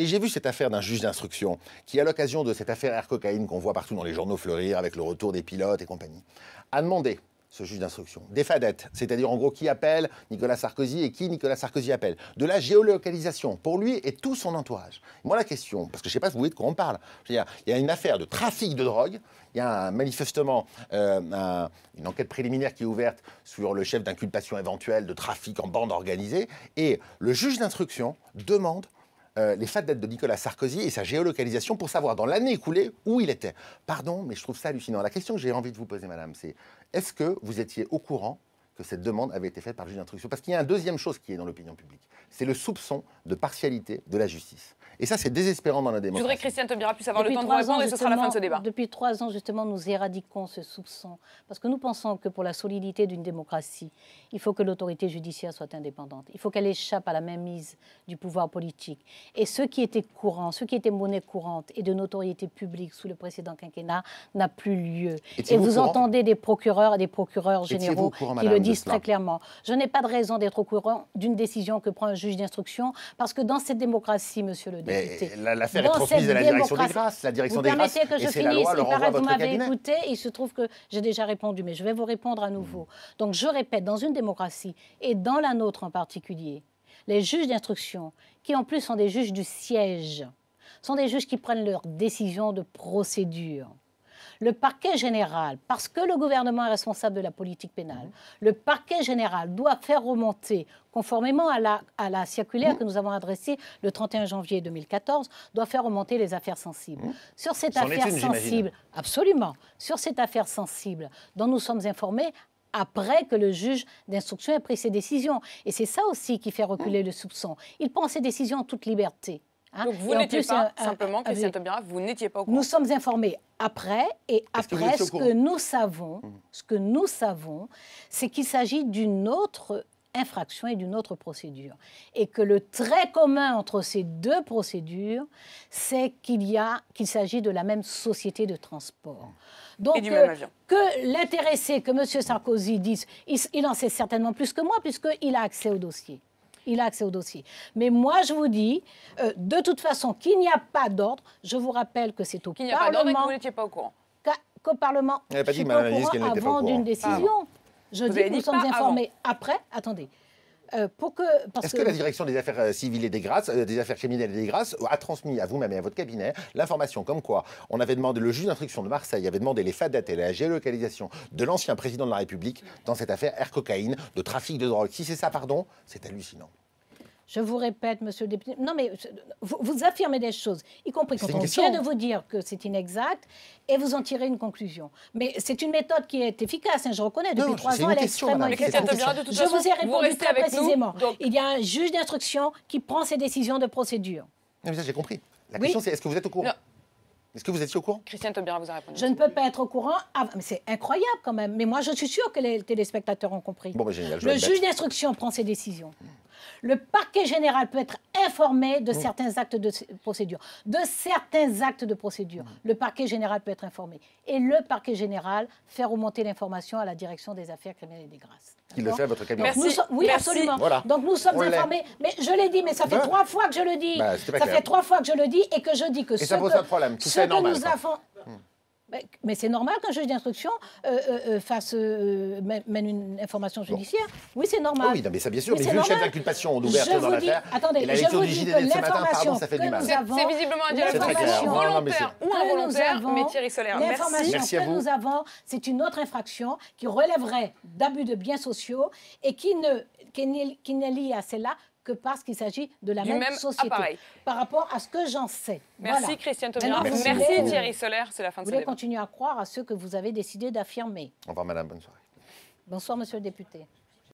Et j'ai vu cette affaire d'un juge d'instruction qui, à l'occasion de cette affaire air cocaïne qu'on voit partout dans les journaux fleurir avec le retour des pilotes et compagnie, a demandé ce juge d'instruction, des fadettes, c'est-à-dire en gros qui appelle Nicolas Sarkozy et qui Nicolas Sarkozy appelle, de la géolocalisation. Pour lui et tout son entourage. Moi la question, parce que je ne sais pas si vous voyez de quoi on parle, il y a une affaire de trafic de drogue, il y a manifestement euh, une enquête préliminaire qui est ouverte sur le chef d'inculpation éventuelle de trafic en bande organisée, et le juge d'instruction demande euh, les fadettes de Nicolas Sarkozy et sa géolocalisation pour savoir dans l'année écoulée où il était. Pardon, mais je trouve ça hallucinant. La question que j'ai envie de vous poser, madame, c'est est-ce que vous étiez au courant que cette demande avait été faite par le juge d'instruction Parce qu'il y a une deuxième chose qui est dans l'opinion publique, c'est le soupçon de partialité de la justice. Et ça, c'est désespérant dans la démocratie. Je voudrais que Christiane Taubira puisse avoir le temps de répondre et ce sera la fin de ce débat. Depuis trois ans, justement, nous éradiquons ce soupçon. Parce que nous pensons que pour la solidité d'une démocratie, il faut que l'autorité judiciaire soit indépendante. Il faut qu'elle échappe à la mainmise du pouvoir politique. Et ce qui était courant, ce qui était monnaie courante et de notoriété publique sous le précédent quinquennat n'a plus lieu. Et vous, entendez des procureurs et des procureurs généraux qui le disent très clairement. Je n'ai pas de raison d'être au courant d'une décision que prend un juge d'instruction parce que dans cette démocratie, monsieur le L'affaire est transmise à la direction des grâces. La direction des grâces. que je finisse. La loi, il vous m'avez écouté. Il se trouve que j'ai déjà répondu, mais je vais vous répondre à nouveau. Donc je répète, dans une démocratie, et dans la nôtre en particulier, les juges d'instruction, qui en plus sont des juges du siège, sont des juges qui prennent leurs décisions de procédure le parquet général, parce que le gouvernement est responsable de la politique pénale, le parquet général doit faire remonter, conformément à la, à la circulaire que nous avons adressée le 31 janvier 2014, doit faire remonter les affaires sensibles. Sur cette affaire sensible, absolument, sur cette affaire sensible dont nous sommes informés, après que le juge d'instruction ait pris ses décisions. Et c'est ça aussi qui fait reculer le soupçon. Il prend ses décisions en toute liberté. Hein. Donc vous n'étiez pas, simplement, Christiane Taubira, vous n'étiez pas au courant. Nous sommes informés après, et après, ce que nous savons, mmh. ce que nous savons, c'est qu'il s'agit d'une autre infraction et d'une autre procédure. Et que le trait commun entre ces deux procédures, c'est qu'il y a, qu'il s'agit de la même société de transport. Donc, et du même avion. que l'intéressé, que M. Sarkozy dise, il, il en sait certainement plus que moi, puisqu'il a accès au dossier il a accès au dossier. Mais moi, je vous dis, euh, de toute façon, qu'il n'y a pas d'ordre. Je vous rappelle que c'est au Qu'il n'y a pas d'ordre et que vous n'étiez pas au courant. Qu'au Parlement, je pas dit, pas au courant avant d'une décision. Je dis que nous sommes informés après. Attendez. Euh, Est-ce que... la direction des affaires euh, civiles et des grâces, des affaires criminelles et des grâces, a transmis à vous-même et à votre cabinet l'information comme quoi on avait demandé, le juge d'instruction de Marseille avait demandé les fadettes et la géolocalisation de l'ancien président de la République dans cette affaire air cocaïne, de trafic de drogue. Si c'est ça, pardon, c'est hallucinant. Je vous répète, monsieur le député, non mais vous, affirmez des choses, y compris quand on vient de vous dire que c'est inexact, et vous en tirez une conclusion. Mais c'est une méthode qui est efficace, hein, je reconnais, depuis trois ans, elle est extrêmement efficace. Je vous ai répondu très précisément. Il y a un juge d'instruction qui prend ses décisions de procédure. mais ça, j'ai compris. La question, c'est est-ce que vous êtes au courant? Est-ce que vous étiez au courant? Christiane Taubira vous a répondu. Je ne peux pas être au courant. Ah, mais c'est incroyable quand même. Mais moi, je suis sûre que les téléspectateurs ont compris. Bon, génial, le juge d'instruction prend ses décisions. Le parquet général peut être informé de certains actes de procédure. De certains acts de procédure. Le parquet général peut être informé. Et le parquet général fait remonter l'information à la direction des affaires criminelles et des grâces. Qui le fait à votre cabinet Merci. Oui, absolument. Donc nous sommes informés. Mais je l'ai dit, mais ça fait trois fois que je le dis. Bah, ça fait trois fois que je le dis et que je dis que et ce ça pose pas de problème. Tout ça est normal. Nous avons, mais c'est normal qu'un juge d'instruction euh, euh, euh, fasse, mène une information judiciaire. Oui, c'est normal. oui, mais ça bien sûr. Mais, vu le chef d'inculpation d'ouverture dans l'affaire, attendez, la lecture du JDD de ce matin, pardon, ça fait du mal. C'est visiblement un dialogue volontaire ou involontaire, mais Thierry Solaire, merci. L'information que nous avons, c'est une autre infraction qui relèverait d'abus de biens sociaux et qui ne qui n'est liée à celle-là que parce qu'il s'agit de la même, société. Par rapport à ce que j'en sais. Merci Christiane Taubira. Merci, merci Thierry Solaire. C'est la fin de Vous voulez continuer à croire à ce que vous avez décidé d'affirmer. Au revoir Madame, bonne soirée. Bonsoir Monsieur le député.